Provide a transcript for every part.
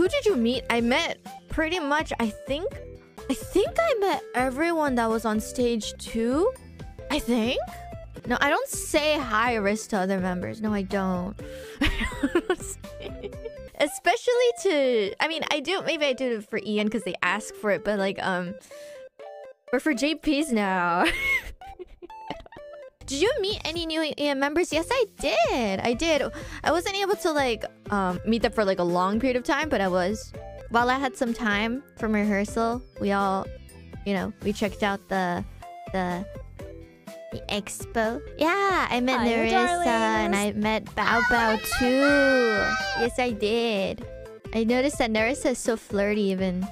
who did you meet? I met pretty much, I think... I think I met everyone that was on stage two. I think? No, I don't say Hi-RyS to other members. No, I don't. Especially to... I mean, I do... Maybe I do it for EN because they ask for it. But like, um... But for JP's now... Did you meet any new EN members? Yes, I did. I did. I wasn't able to like um meet them for like a long period of time, but I was. While I had some time from rehearsal, we all, you know, we checked out the the the expo. Yeah, I met Hi, Nerissa and. I met Bao Bao too. Yes, I did. I noticed that Nerissa is so flirty even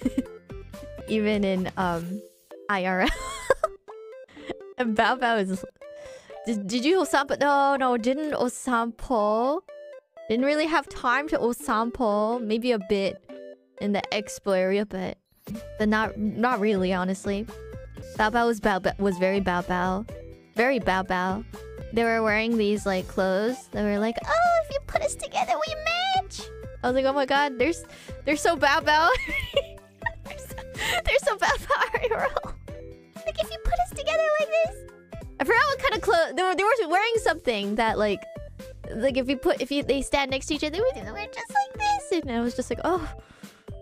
even in um IRL. And Bao Bao is did, did you Osampo? No, no, didn't Osampo. Didn't really have time to Osampo. Maybe a bit in the expo area, but but not not really, honestly. Bao Bao was Bao Bao was very Bao Bao. Very Bao Bao. They were wearing these like clothes. They were like, oh, if you put us together, we match. I was like, oh my god, they're so Bao Bao. they're, so, they're so Bao Bao they were. They were wearing something that like, like if you put if you they stand next to each other, they wear just like this, and I was just like, oh,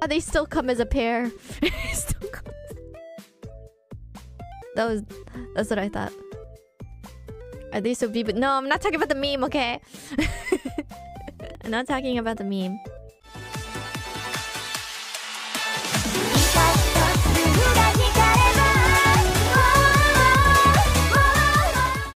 oh, they still come as a pair. Still come that was that's what I thought. Are they so people? No, I'm not talking about the meme. Okay, I'm not talking about the meme.